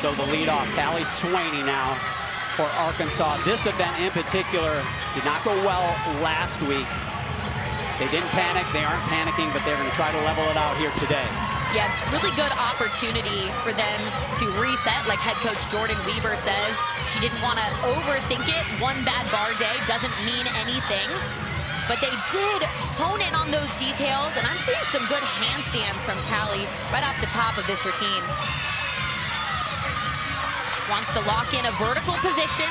So the leadoff, Callie Swaney now for Arkansas. This event in particular did not go well last week. They didn't panic. They aren't panicking, but they're going to try to level it out here today. Yeah, really good opportunity for them to reset, like head coach Jordyn Wieber says. She didn't want to overthink it. One bad bar day doesn't mean anything. But they did hone in on those details, and I'm seeing some good handstands from Callie right off the top of this routine. Wants to lock in a vertical position.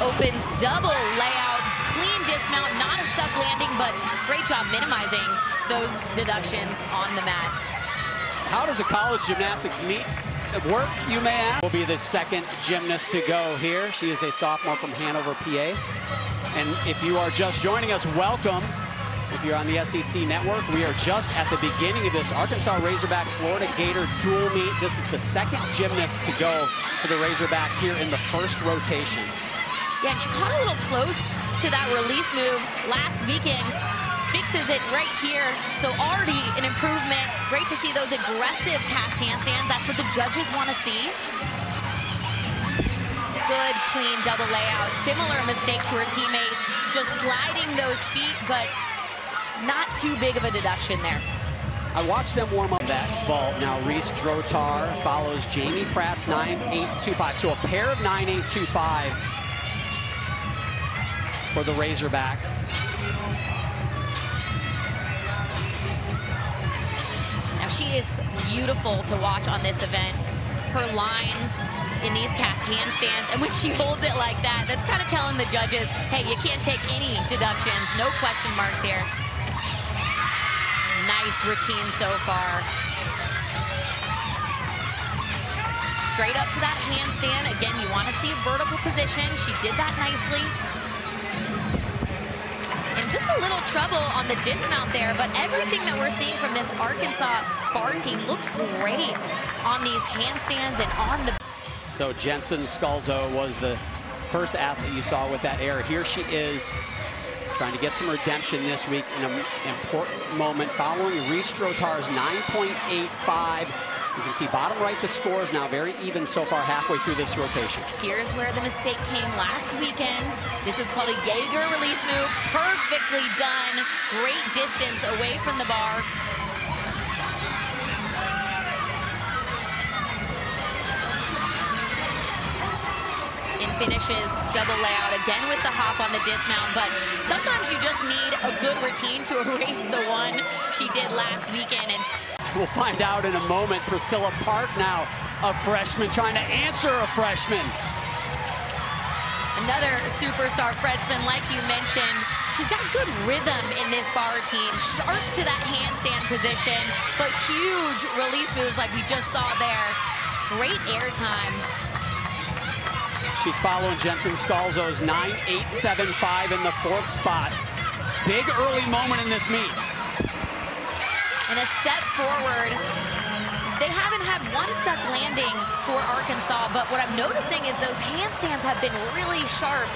Opens double layout, clean dismount, not a stuck landing, but great job minimizing those deductions on the mat. How does a college gymnastics meet work, you may ask? Will be the second gymnast to go here. She is a sophomore from Hanover, PA. And if you are just joining us, welcome. If you're on the SEC network, we are just at the beginning of this Arkansas Razorbacks Florida Gator dual meet. This is the second gymnast to go for the Razorbacks here in the first rotation. Yeah, and she caught a little close to that release move last weekend. Fixes it right here. So already an improvement. Great to see those aggressive cast handstands. That's what the judges want to see. Good, clean double layout. Similar mistake to her teammates. Just sliding those feet, but not too big of a deduction there. I watched them warm up that vault. Now Reese Drotar follows Jamie Pratt's 9825. So a pair of 9825s for the Razorbacks. Now she is beautiful to watch on this event. Her lines in these cast handstands, and when she holds it like that, that's kind of telling the judges, hey, you can't take any deductions, no question marks here nice routine so far. Straight up to that handstand. Again, you want to see a vertical position. She did that nicely. And just a little trouble on the dismount there, but everything that we're seeing from this Arkansas bar team looks great on these handstands and on the... So Jensen Scalzo was the first athlete you saw with that air. Here she is trying to get some redemption this week in an important moment following Reese Drotar's 9.85. You can see bottom right, the score is now very even so far halfway through this rotation. Here's where the mistake came last weekend. This is called a Jaeger release move. Perfectly done. Great distance away from the bar. And finishes double layout again with the hop on the dismount. But sometimes you just need a good routine to erase the one she did last weekend. And We'll find out in a moment. Priscilla Park now, a freshman trying to answer a freshman. Another superstar freshman, like you mentioned. She's got good rhythm in this bar routine. Sharp to that handstand position, but huge release moves like we just saw there. Great air time She's following Jensen Scalzo's 9.875 in the fourth spot. Big early moment in this meet. And a step forward. They haven't had one stuck landing for Arkansas, but what I'm noticing is those handstands have been really sharp